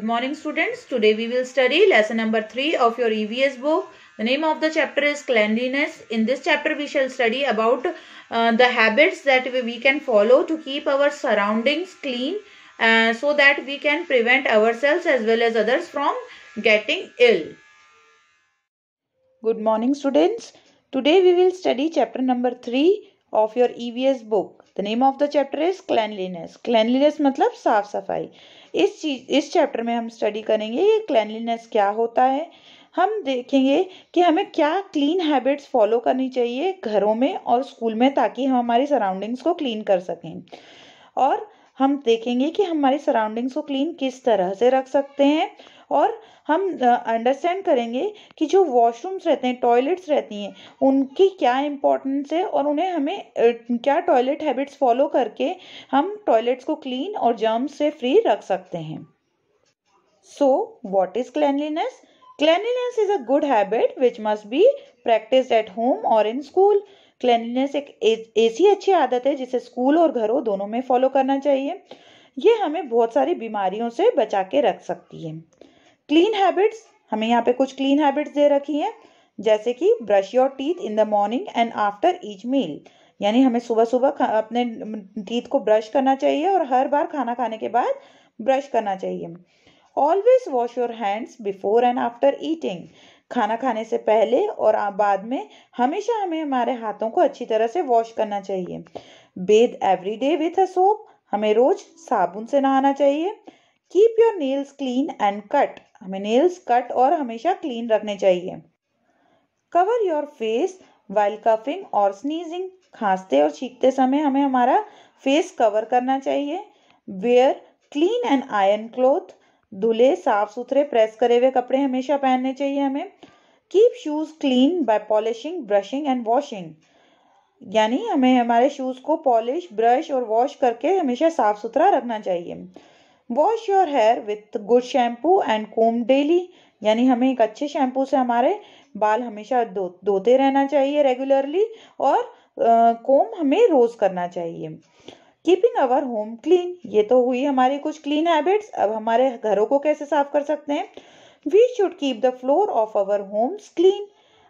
Good morning students. Today we will study lesson number 3 of your EVS book. The name of the chapter is cleanliness. In this chapter we shall study about uh, the habits that we, we, can follow to keep our surroundings clean uh, so that we can prevent ourselves as well as others from getting ill. Good morning students. Today we will study chapter number 3 of your EVS book. The name of the chapter is cleanliness. Cleanliness मतलब साफ सफाई इस चीज़, इस chapter में हम study करेंगे ये cleanliness क्या होता है। हम देखेंगे कि हमें क्या क्लीन हैबिट्स फॉलो करनी चाहिए घरों में और स्कूल में ताकि हम हमारी सराउंडिंग्स को क्लीन कर सकें। और हम देखेंगे कि हमारी सराउंडिंग्स को क्लीन किस तरह से रख सकते हैं और हम अंडरस्टैंड करेंगे कि जो वॉशरूम्स रहते हैं टॉयलेट्स रहती हैं, उनकी क्या इम्पोर्टेंस है और उन्हें हमें क्या टॉयलेट हैबिट्स फॉलो करके हम टॉयलेट्स को क्लीन और जर्म्स से फ्री रख सकते हैं। So what is cleanliness cleanliness is a good habit which must be practice at home और इन स्कूल क्लैनलीनेस एक ऐसी अच्छी आदत है जिसे स्कूल और घरों दोनों में फॉलो करना चाहिए। ये हमें बहुत सारी बीमारियों से बचा के रख सकती है। क्लीन हैबिट्स हमें यहाँ पे कुछ क्लीन हैबिट्स दे रखी हैं, जैसे कि brush your teeth in the morning and after each meal यानी हमें सुबह सुबह अपने टीथ को ब्रश करना चाहिए और हर बार खाना खाने के बाद ब्रश करना चाहिए। Always wash your hands before and after eating खाना खाने से पहले और बाद में हमेशा हमें हमारे हाथों को अच्छी तरह से वॉश करना चाहिए। Bathe every day with a soap हमें रोज साबुन से नहाना चाहिए। Keep your nails clean and cut हमें नेल्स कट और हमेशा क्लीन रखने चाहिए। Cover your face while coughing और स्नीजिंग खांसते और छींकते समय हमें हमारा फेस कवर करना चाहिए। Wear clean and iron cloth धुले साफ़ सुथरे प्रेस करे हुए कपड़े हमेशा पहनने चाहिए हमें। Keep shoes clean by polishing brushing and washing यानी हमें हमारे शूज़ को पॉलिश ब्रश और वॉश करके हमेशा साफ़ सुथरा रखना चाहिए। Wash your hair with good shampoo and comb daily यानी हमें एक अच्छे शैम्पू से हमारे बाल हमेशा दो धोते रहना चाहिए रेगुलरली और कोम हमें रोज करना चाहिए। कीपिंग अवर होम क्लीन ये तो हुई हमारी कुछ क्लीन हैबिट्स अब हमारे घरों को कैसे साफ़ कर सकते हैं? We should keep the floor of our homes clean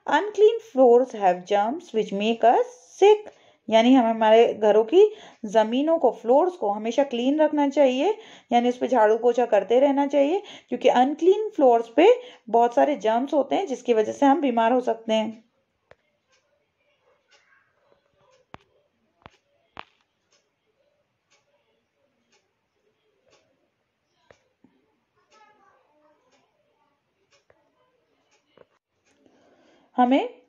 unclean floors have germs which make us sick यानी हमें हमारे घरों की ज़मीनों को फ्लोर्स को हमेशा क्लीन रखना चाहिए, यानी उस पर झाड़ू पोछा करते रहना चाहिए, क्योंकि अनक्लीन फ्लोर्स पे बहुत सारे जर्म्स होते हैं, जिसकी वजह से हम बीमार हो सकते हैं। हमें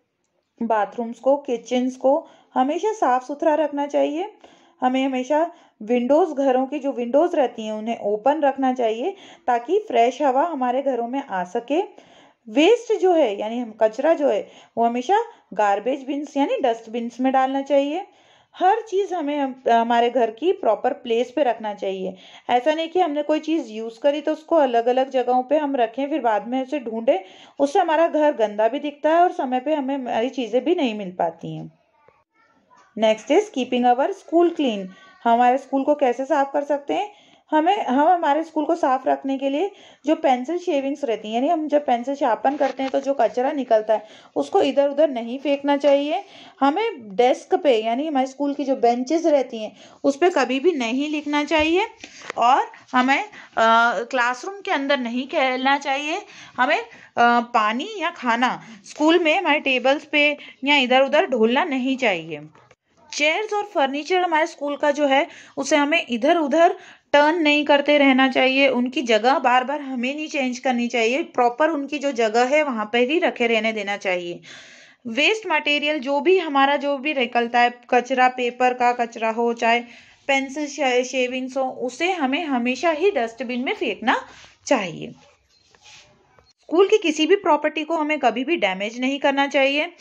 बाथरूम्स को किचन्स को हमेशा साफ़ सुथरा रखना चाहिए। हमें हमेशा विंडोज़ घरों की जो विंडोज़ रहती हैं, उन्हें ओपन रखना चाहिए ताकि फ्रेश हवा हमारे घरों में आ सके। वेस्ट जो है, यानी हम कचरा जो है, वो हमेशा गार्बेज बिन्स यानी डस्टबिन्स में डालना चाहिए। हर चीज़ हमें हमारे घर की प्रॉपर प्लेस पे रखना चाहिए। ऐसा नहीं कि हमने कोई चीज़ यूज़ करी तो उसको अलग अलग जगहों पे हम रखें, फिर बाद में उसे ढूंढें, उससे हमारा घर गंदा भी दिखता है और समय पे हमें हमारी चीज़ें भी नहीं मिल पाती हैं। Next is keeping our school clean हमारे स्कूल को कैसे साफ़ कर सकते हैं? हमें हम हमारे स्कूल को साफ़ रखने के लिए जो पेंसिल शेविंग्स रहती हैं यानी हम जब पेंसिल शार्पन करते हैं तो जो कचरा निकलता है उसको इधर उधर नहीं फेंकना चाहिए। हमें डेस्क पे यानी हमारे स्कूल की जो बेंचेस रहती हैं उस पर कभी भी नहीं लिखना चाहिए और हमें क्लासरूम के अंदर नहीं खेलना चाहिए। हमें आ, पानी या खाना स्कूल में हमारे टेबल्स पे या इधर उधर ढोलना नहीं चाहिए। चेयर्स और फर्नीचर हमारे स्कूल का जो है उसे हमें इधर उधर टर्न नहीं करते रहना चाहिए, उनकी जगह बार बार हमें नहीं चेंज करनी चाहिए प्रॉपर उनकी जो जगह है, वहाँ पर ही रखे रहने देना चाहिए। वेस्ट मटेरियल जो भी हमारा जो भी निकलता है, कचरा पेपर का कचरा हो, चाहे पेंसिल शेविंग्स हो, उसे हमें हमेशा ही डस्टबिन में फेंकना चाहिए। स्कूल की किसी भी प्रॉपर्टी को हमें कभी भी डैमेज नहीं करना चाहिए।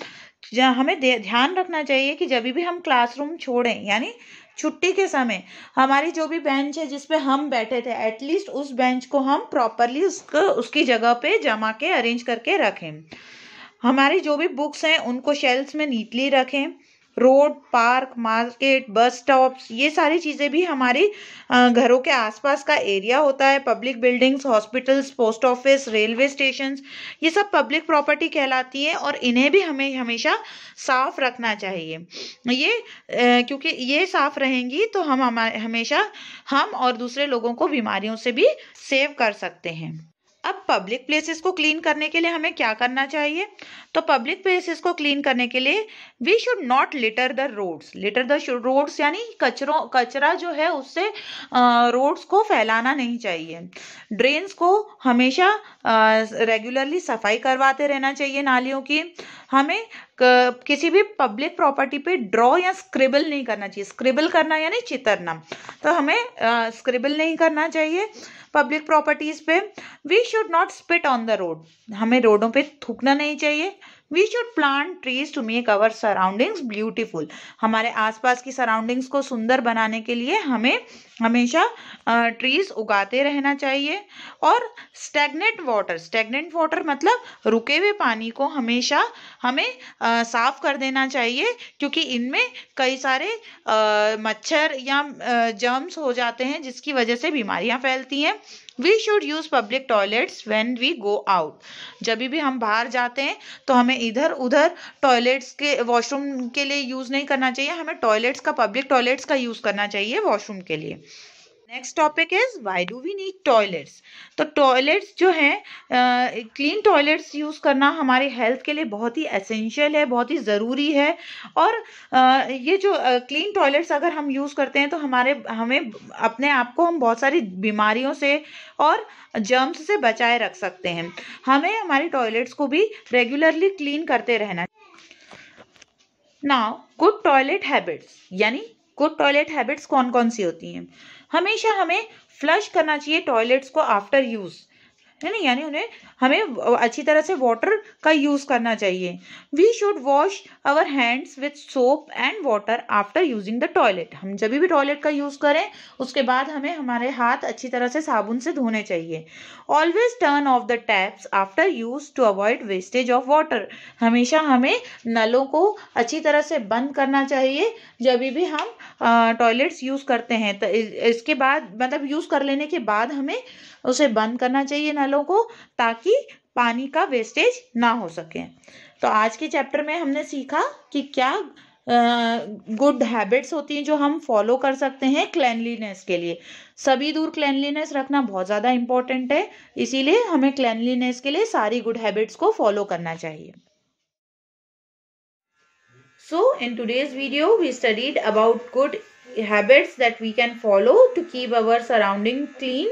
हमें ध्यान रखना चाहिए कि जब भी हम क्लासरूम छोड़ें, यानी छुट्टी के समय हमारी जो भी बेंच है जिसपे हम बैठे थे एटलीस्ट उस बेंच को हम प्रॉपरली उसको, उसकी जगह पे जमा के अरेंज करके रखें। हमारी जो भी बुक्स हैं, उनको शेल्फ्स में नीटली रखें। Road, park, market, bus stops, ये सारी चीज़ें भी हमारी घरों के आसपास का एरिया होता है। Public buildings, hospitals, post office, railway station ये सब पब्लिक प्रॉपर्टी कहलाती है और इन्हें भी हमें हमेशा साफ़ रखना चाहिए। ये क्योंकि ये साफ़ रहेंगी तो हम, हमेशा हम और दूसरे लोगों को बीमारियों से भी सेव कर सकते हैं। अब पब्लिक प्लेसेस को क्लीन करने के लिए हमें क्या करना चाहिए? तो पब्लिक प्लेसेस को क्लीन करने के लिए we should not litter the roads litter the roads यानी कचरों, कचरा जो है उससे रोड्स को फैलाना नहीं चाहिए। ड्रेन्स को हमेशा रेगुलरली सफ़ाई करवाते रहना चाहिए नालियों की। हमें किसी भी पब्लिक प्रॉपर्टी पे ड्रॉ या स्क्रिबल नहीं करना चाहिए। स्क्रिबल करना यानी चितरना। तो हमें स्क्रिबल नहीं करना चाहिए। पब्लिक प्रॉपर्टीज़ पे we should not spit on the road हमें रोडों पे थूकना नहीं चाहिए। We should plant trees to make our surroundings beautiful हमारे आसपास की सराउंडिंग्स को सुंदर बनाने के लिए हमें हमेशा ट्रीज उगाते रहना चाहिए और स्टेगनेट वाटर स्टेगनेंट वाटर मतलब रुके हुए पानी को हमेशा हमें साफ़ कर देना चाहिए क्योंकि इनमें कई सारे मच्छर या जर्म्स हो जाते हैं जिसकी वजह से बीमारियाँ फैलती हैं। We should use public toilets when we go out जब भी हम बाहर जाते हैं तो हमें इधर उधर टॉयलेट्स के वॉशरूम के लिए यूज़ नहीं करना चाहिए। हमें टॉयलेट्स का पब्लिक टॉयलेट्स का यूज़ करना चाहिए वॉशरूम के लिए। Next topic is why do we need toilets तो टॉयलेट्स जो है क्लीन टॉयलेट्स यूज़ करना हमारे हेल्थ के लिए बहुत ही एसेंशियल है बहुत ही ज़रूरी है। और uh, ये जो क्लीन uh, टॉयलेट्स अगर हम यूज़ करते हैं तो हमारे हमें अपने आप को हम बहुत सारी बीमारियों से और जर्म्स से बचाए रख सकते हैं। हमें हमारे टॉयलेट्स को भी रेगुलरली क्लीन करते रहना। नाउ गुड टॉयलेट हैबिट्स यानी गुड टॉयलेट हैबिट्स कौन कौन सी होती हैं? हमेशा हमें फ्लश करना चाहिए टॉयलेट्स को आफ्टर यूज़ है ना यानी उन्हें हमें अच्छी तरह से वाटर का यूज़ करना चाहिए। We should wash our hands with soap and water after using the toilet हम जब भी टॉयलेट का यूज़ करें, उसके बाद हमें हमारे हाथ अच्छी तरह से साबुन से धोने चाहिए। Always turn off the taps after use to avoid wastage of water हमेशा हमें नलों को अच्छी तरह से बंद करना चाहिए। जब भी हम टॉयलेट्स यूज़ करते हैं तो इसके बाद मतलब यूज़ कर लेने के बाद हमें उसे बंद करना चाहिए नलों को ताकि पानी का वेस्टेज ना हो सके। तो आज के चैप्टर में हमने सीखा कि क्या गुड हैबिट्स होती हैं जो हम फॉलो कर सकते हैं क्लैनलीनेस के लिए। सभी दूर क्लैनलीनेस रखना बहुत ज़्यादा इंपॉर्टेंट है, इसीलिए हमें क्लैनलीनेस के लिए सारी गुड हैबिट्स को फॉलो करना चाहिए। So in today's video we studied about good habits that we can follow to keep our surrounding clean